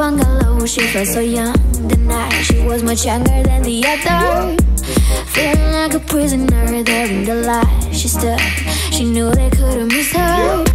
bungalow She felt so young. Tonight She was much younger than the other. Feeling like a prisoner there in the light. She stood, she knew they couldn't miss her.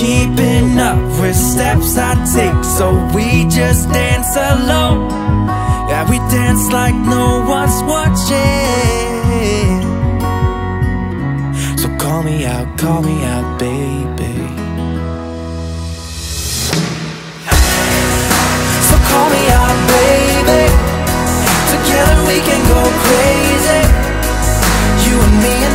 keeping up with steps I take So we just dance alone. Yeah, we dance like no one's watching. So call me out, call me out, baby. So call me out, baby. Together we can go crazy. You and me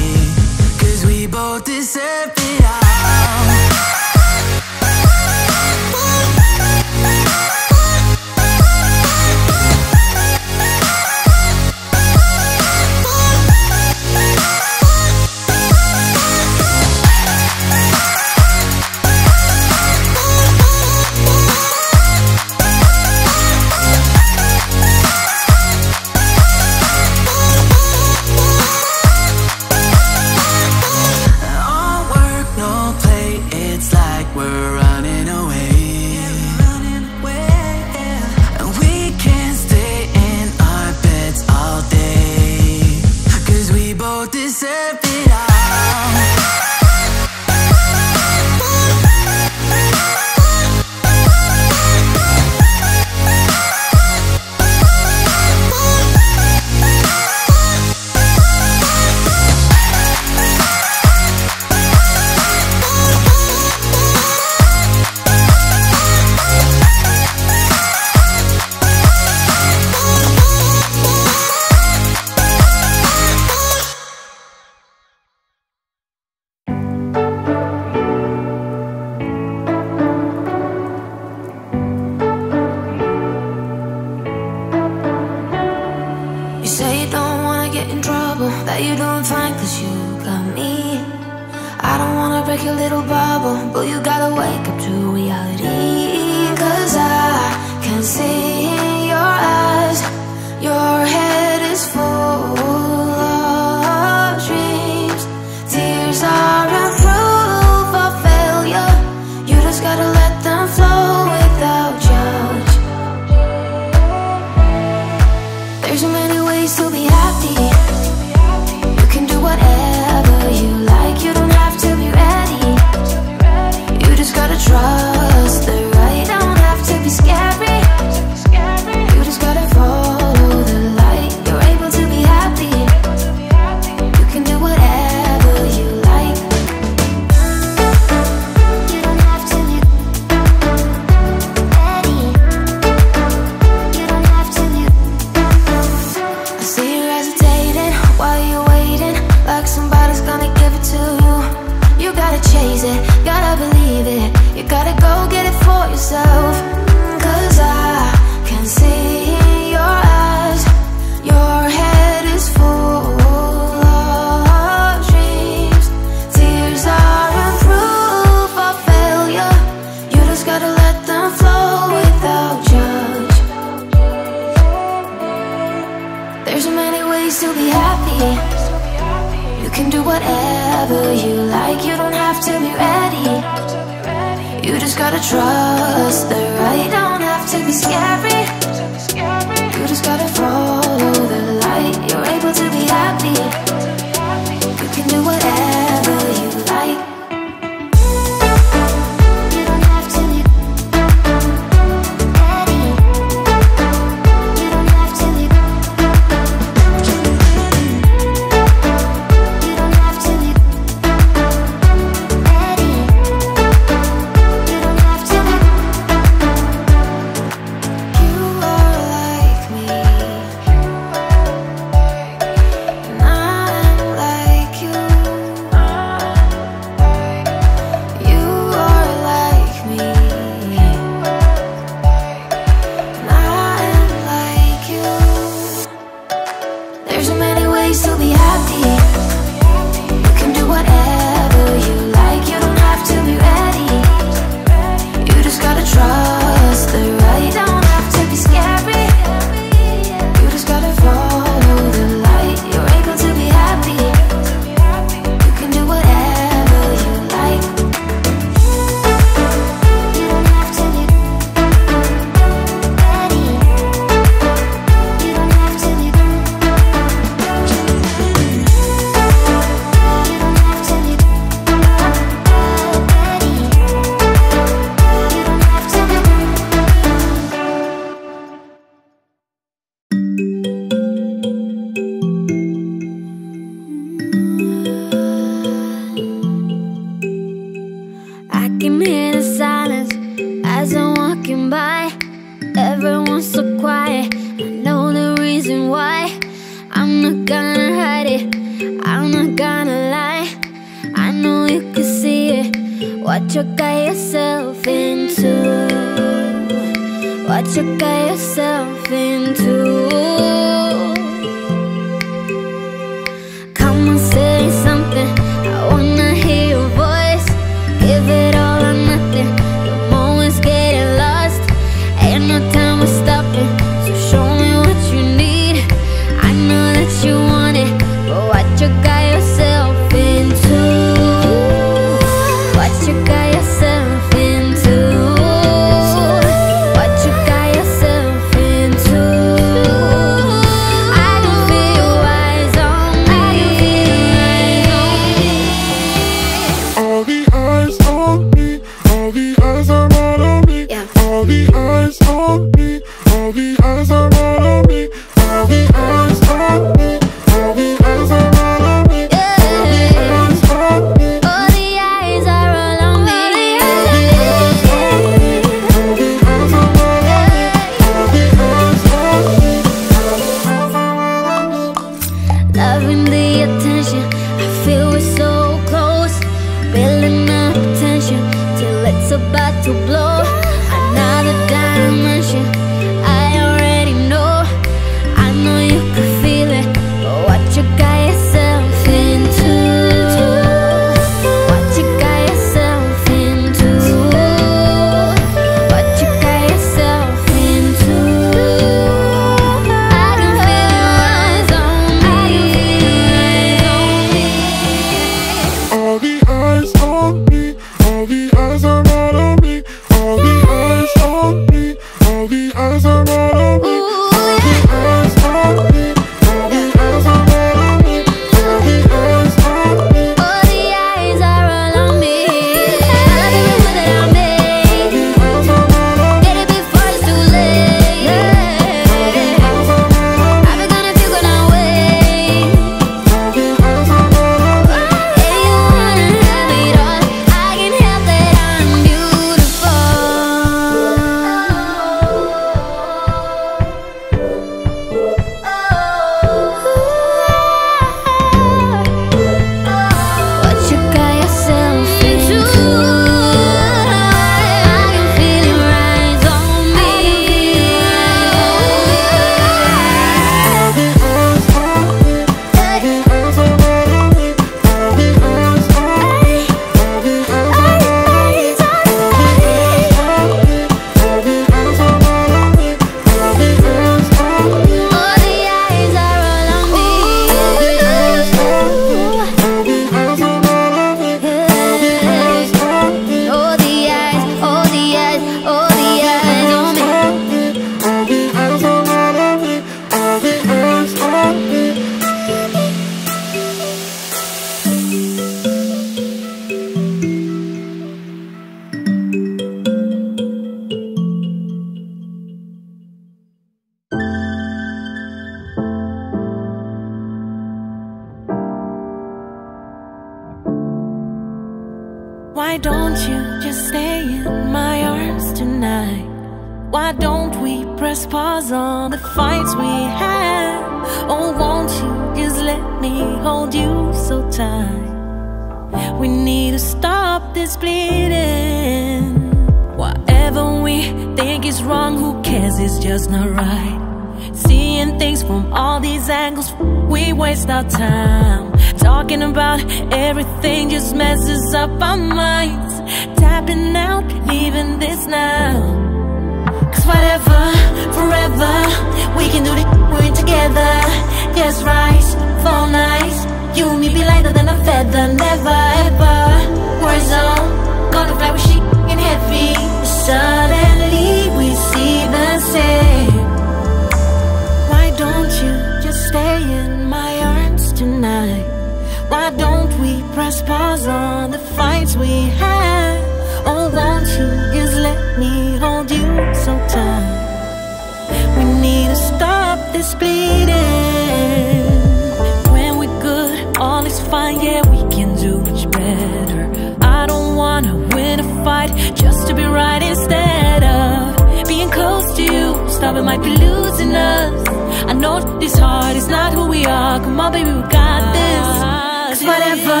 stop, it might be losing us. I know this heart is not who we are. Come on, baby, we got this. Ah, Cause whatever,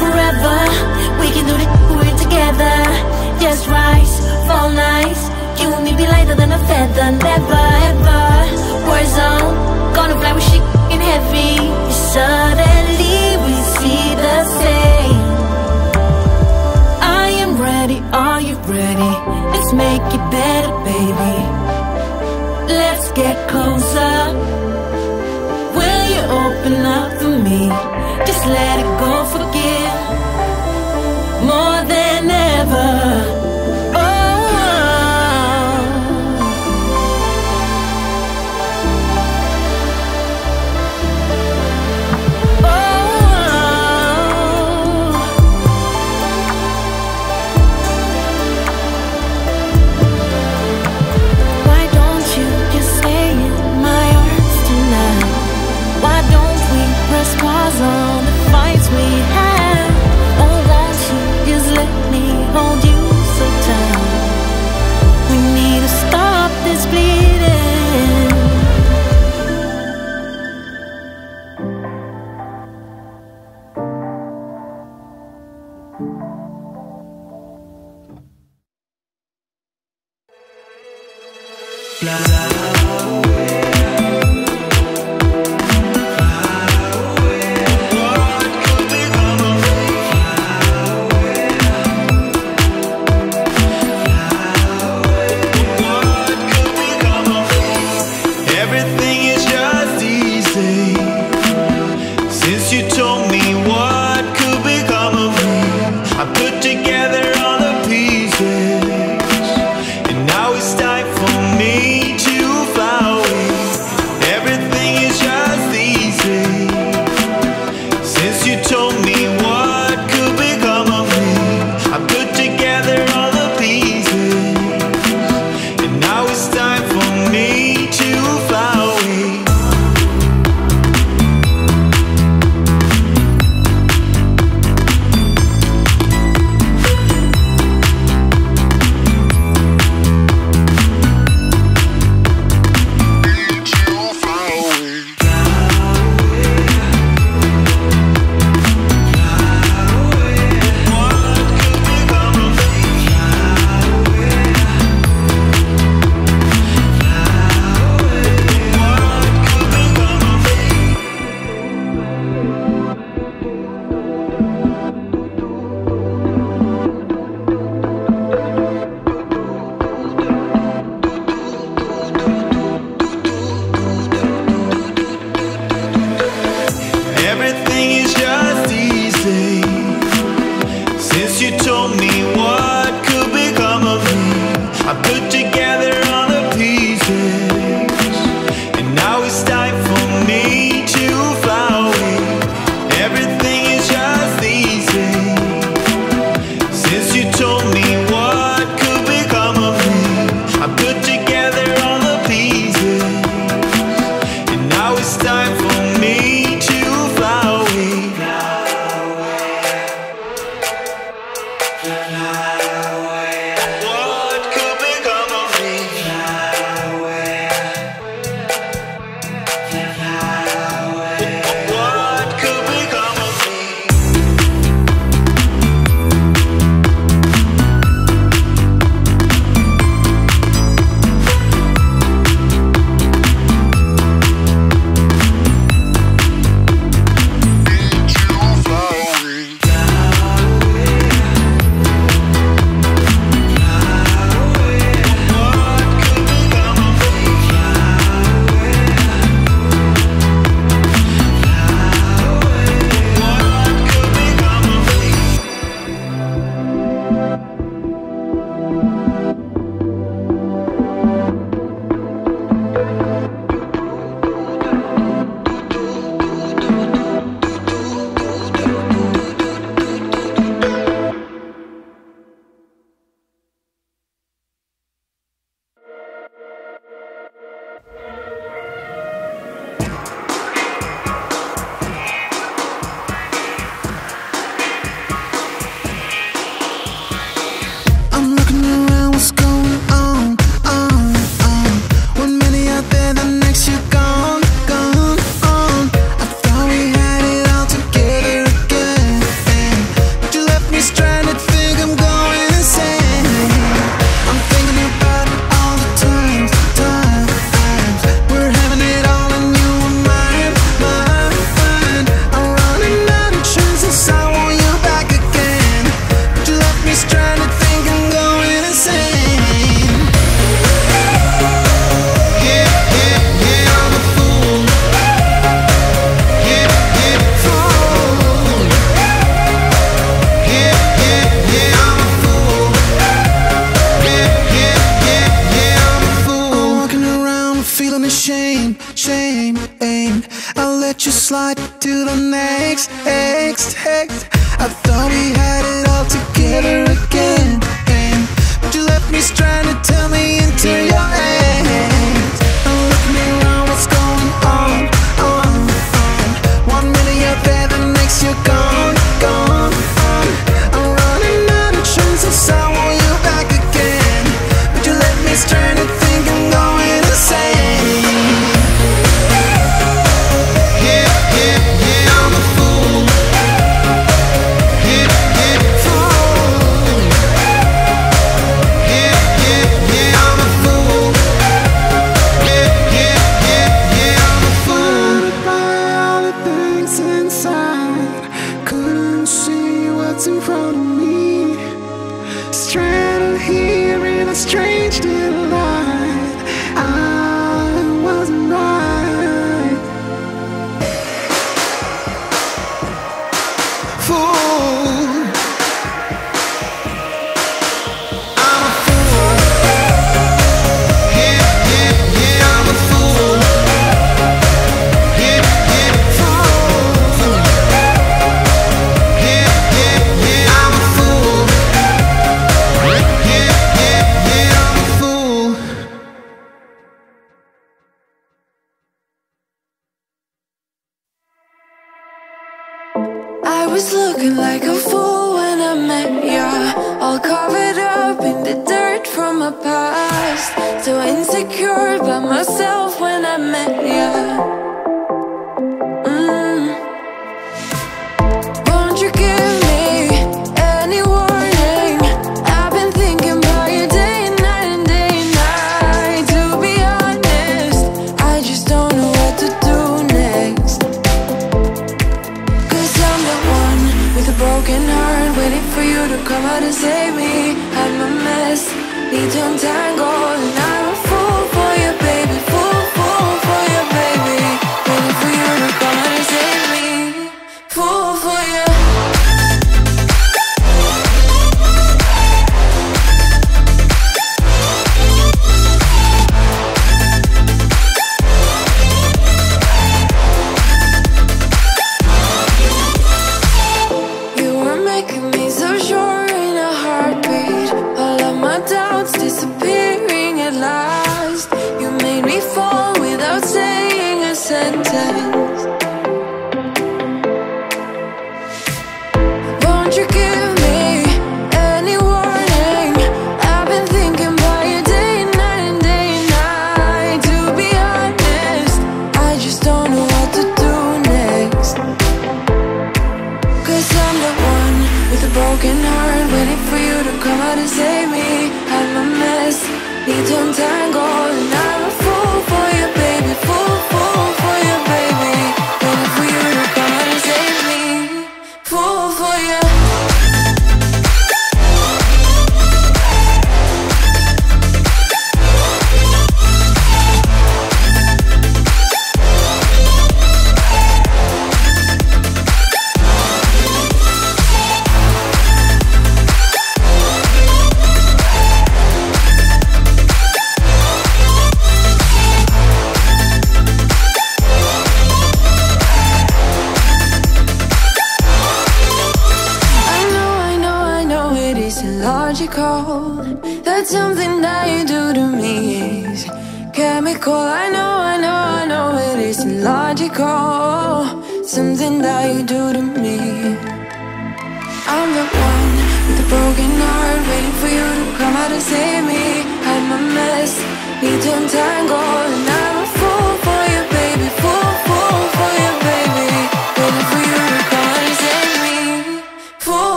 forever, we can do this, we're together. Just rise, fall nice. You and me be lighter than a feather. Never, ever, war zone. Gonna fly with shit in heavy. Suddenly we see the same. I am ready, are you ready? Let's make it better, baby. Let's get closer. Will you open up for me? Just let it go, forgive more than ever. This bleeding.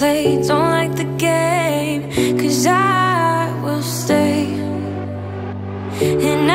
play Don't like the game Cause I will stay. And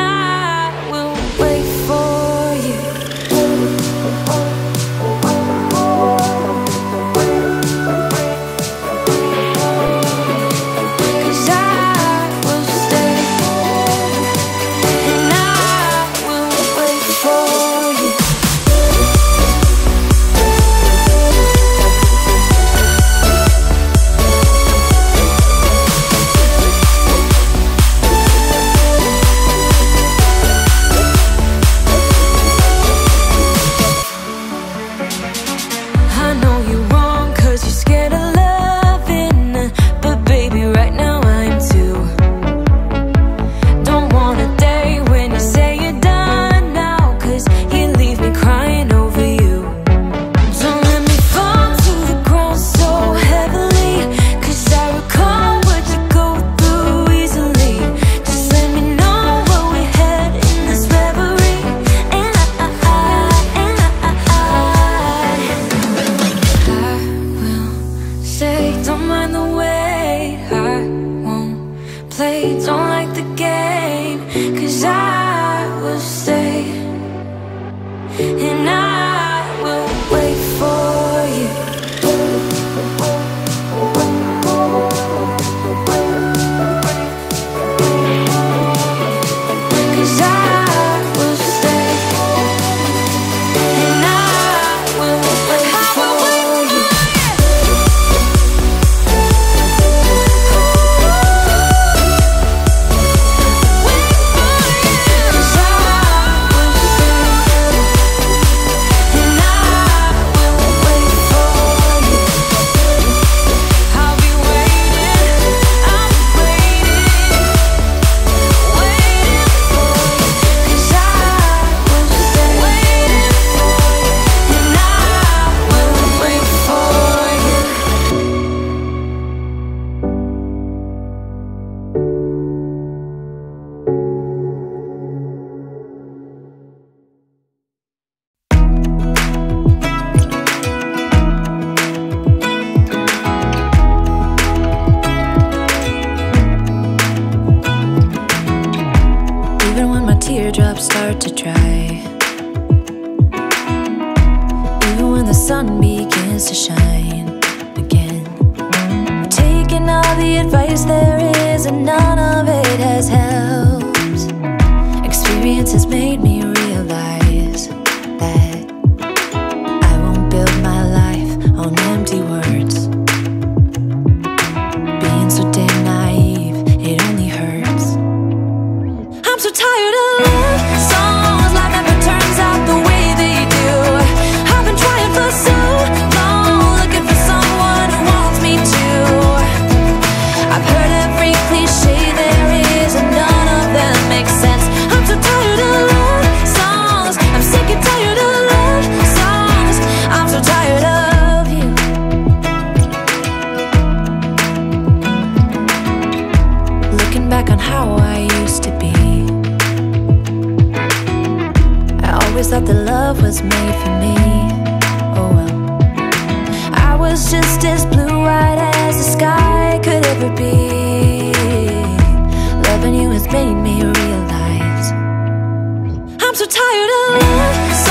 I'm so tired of love.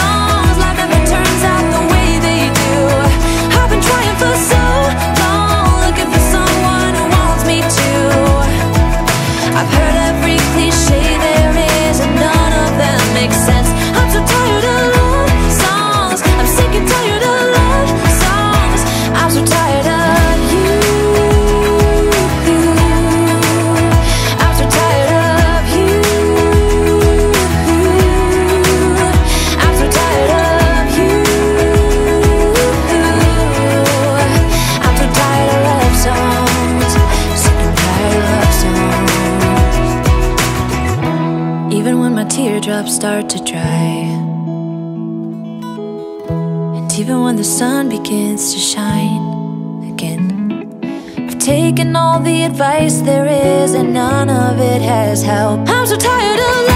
sun begins to shine again. I've taken all the advice there is and none of it has helped. I'm so tired of life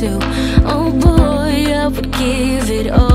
to. Oh boy, I would give it all.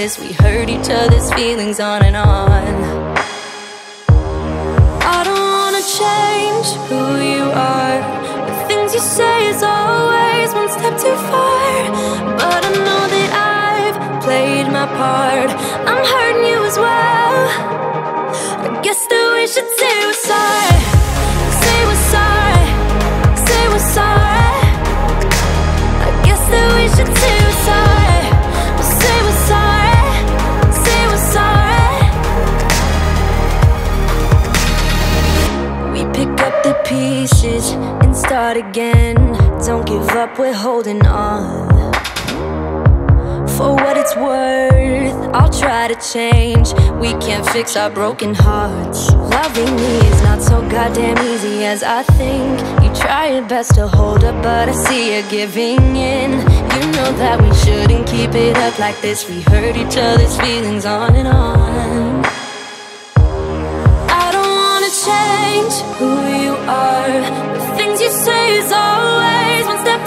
This. We hurt each other's feelings on and on. Fix our broken hearts. Loving me is not so goddamn easy as I think. You try your best to hold up, but I see you giving in. You know that we shouldn't keep it up like this. We hurt each other's feelings on and on. I don't wanna change who you are. The things you say is always one step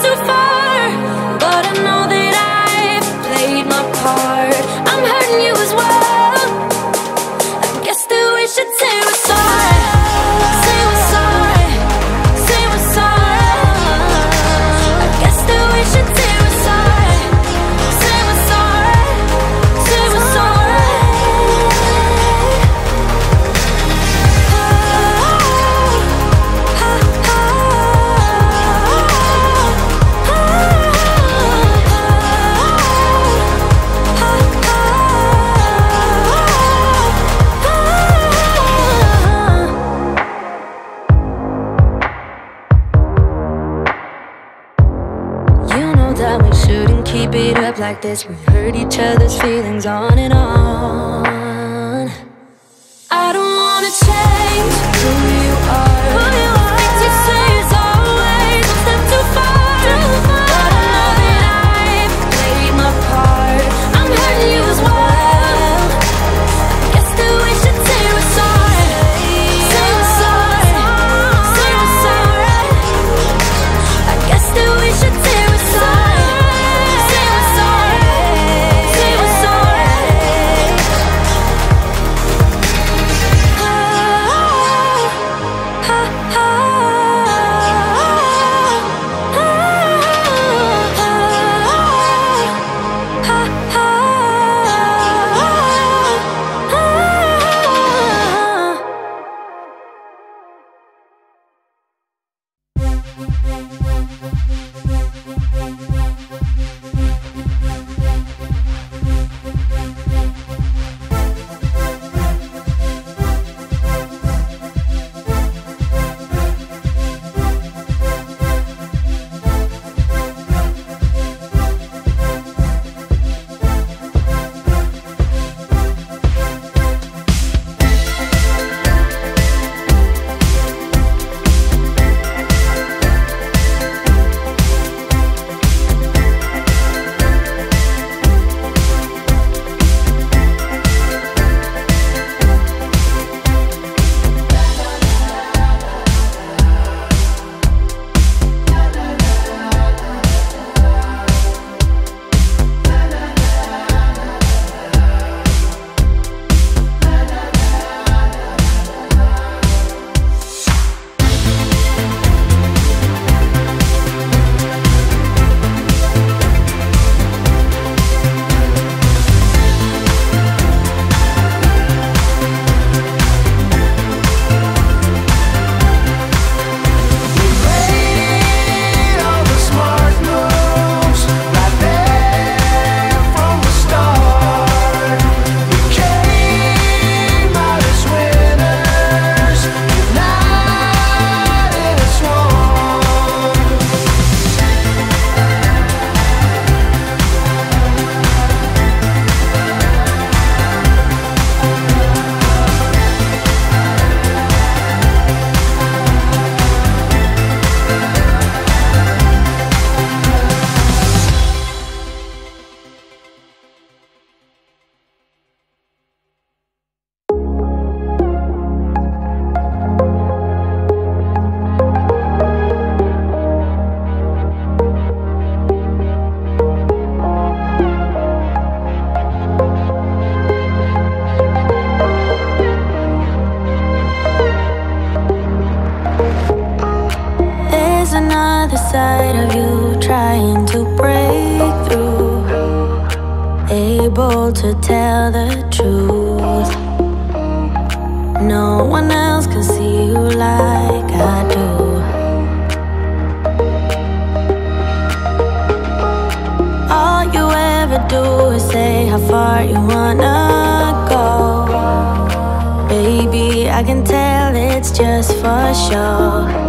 this. We hurt each other's feelings on and able to tell the truth. No one else can see you like I do. All you ever do is say how far you wanna go. Baby, I can tell it's just for sure.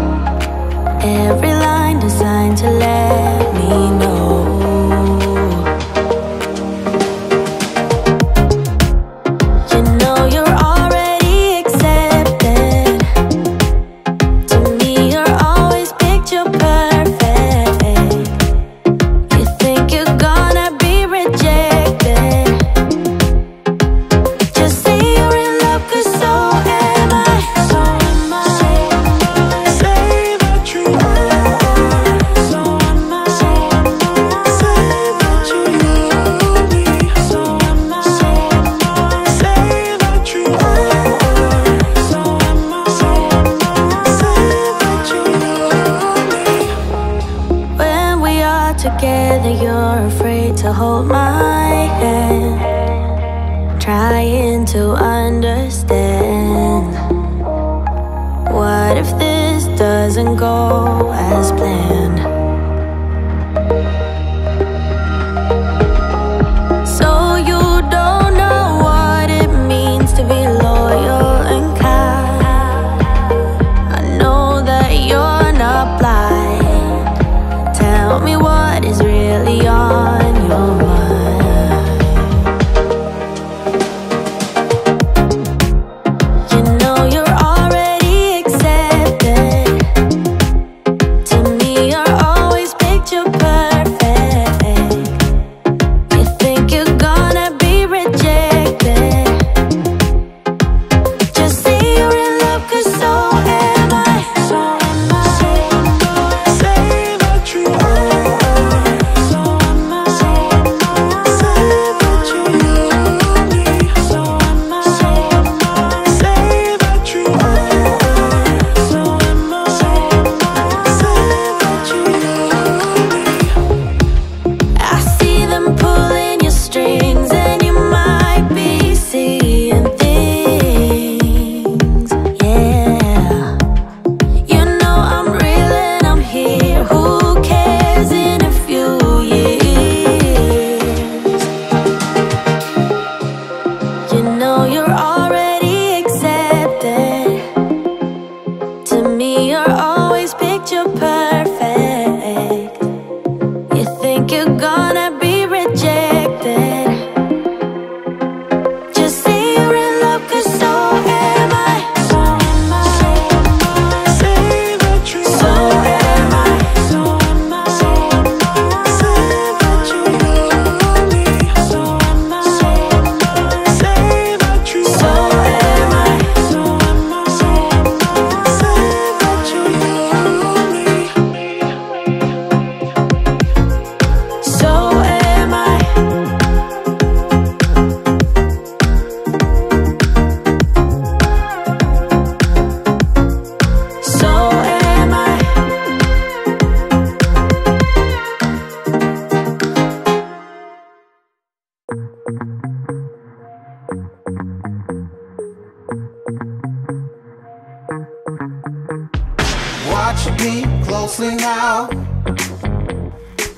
watching me closely now.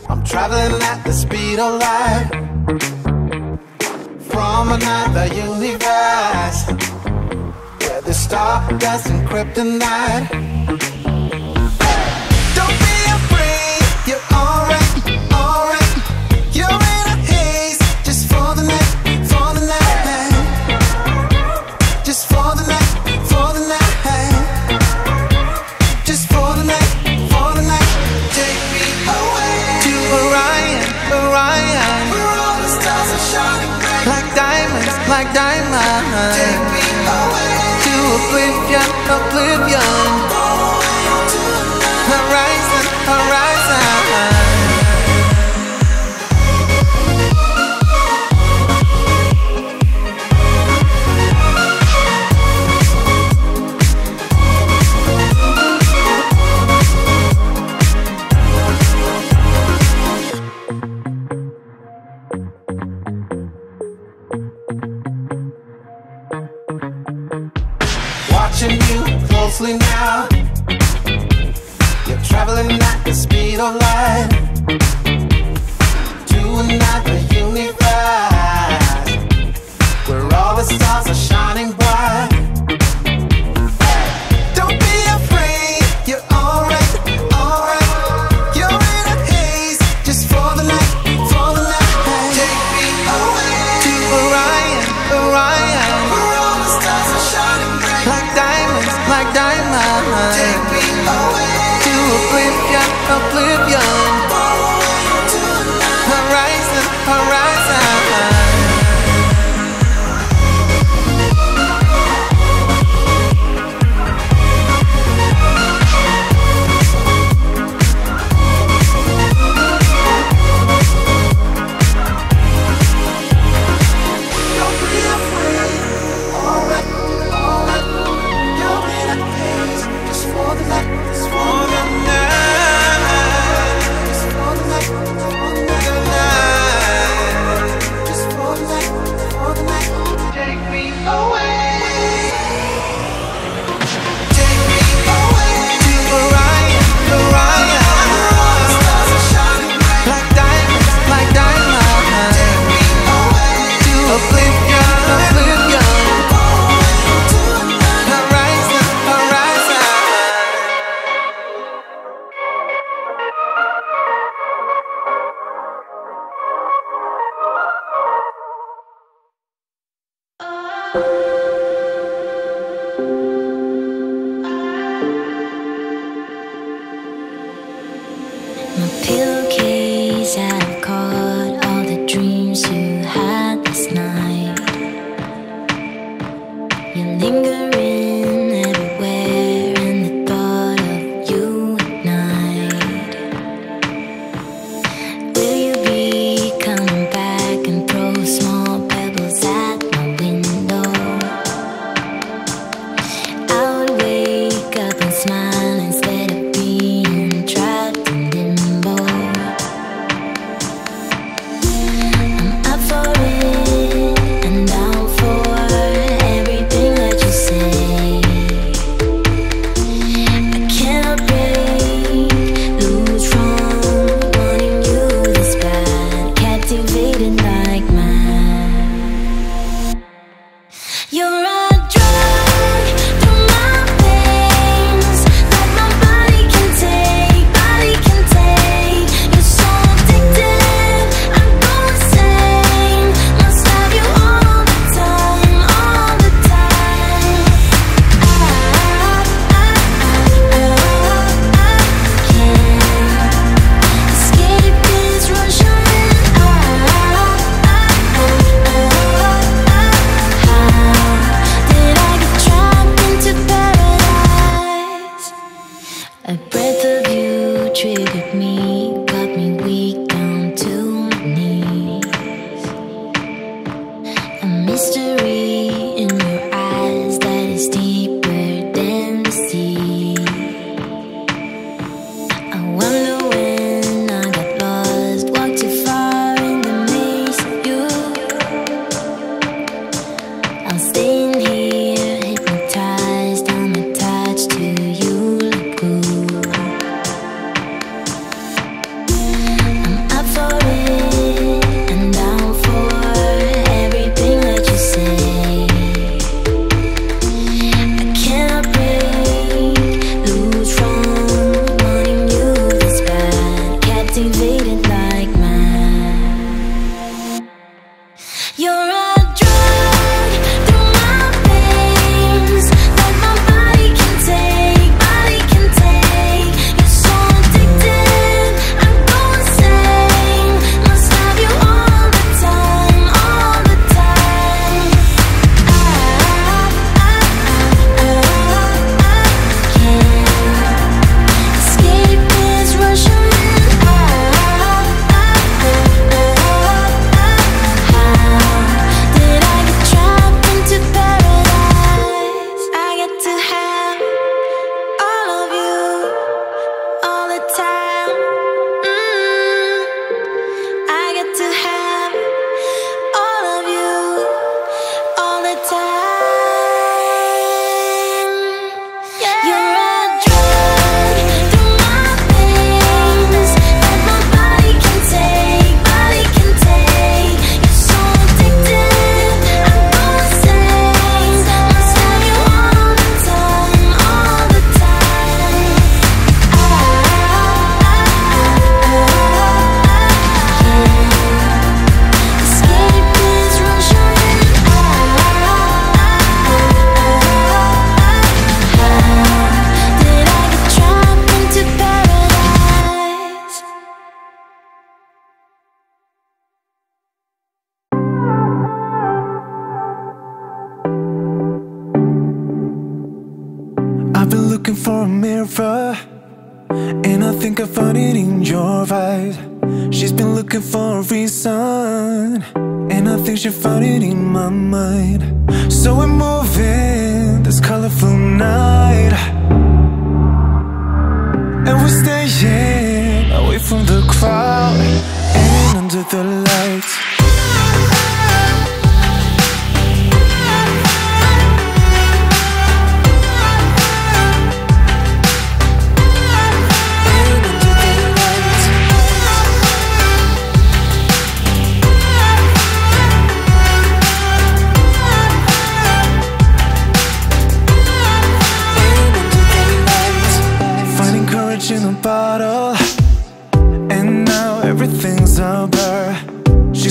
I'm traveling at the speed of light from another universe where the star doesn't kryptonite. oblivion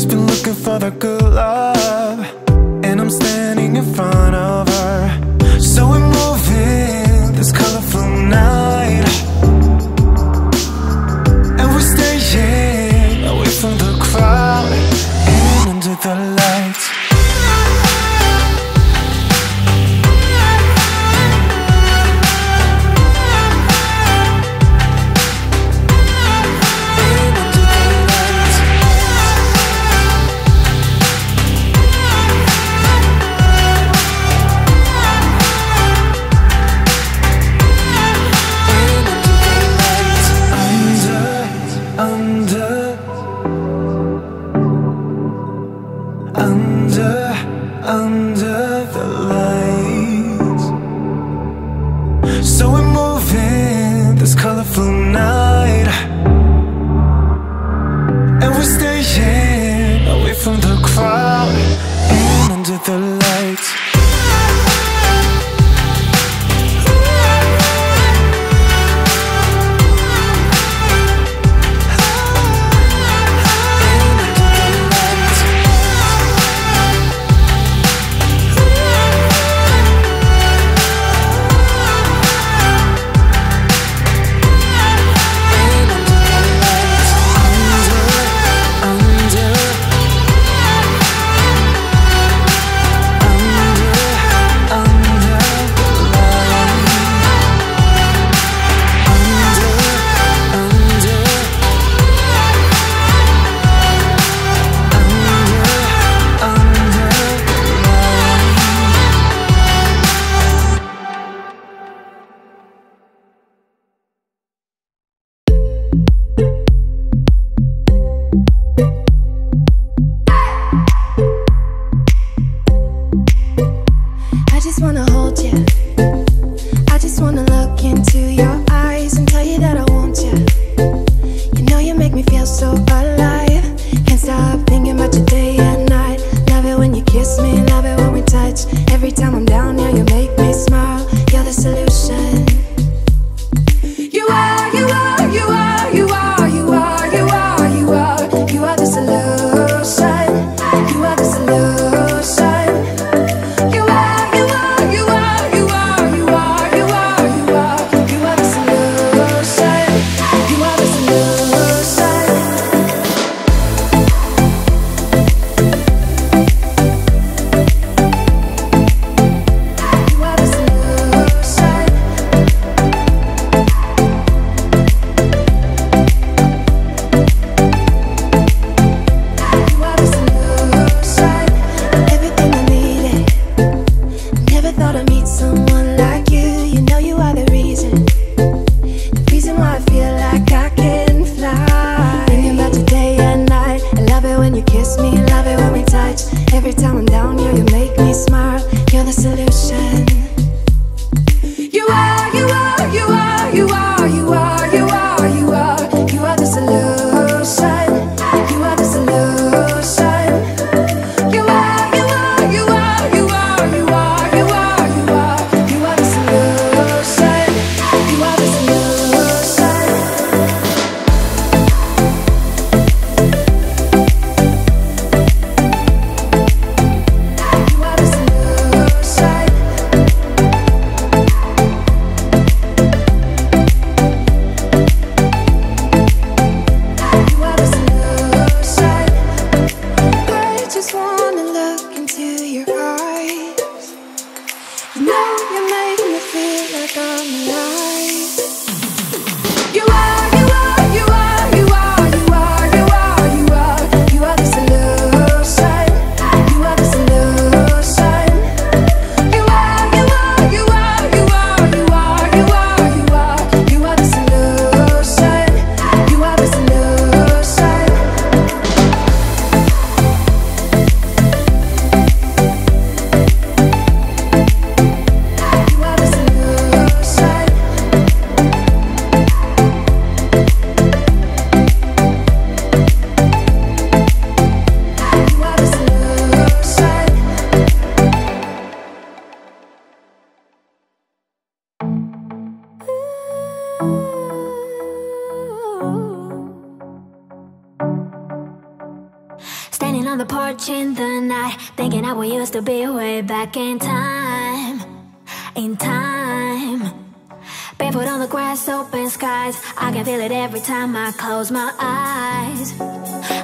just been looking for the good love. And I'm standing in front back in time, in time. Barefoot on the grass, open skies. I can feel it every time I close my eyes.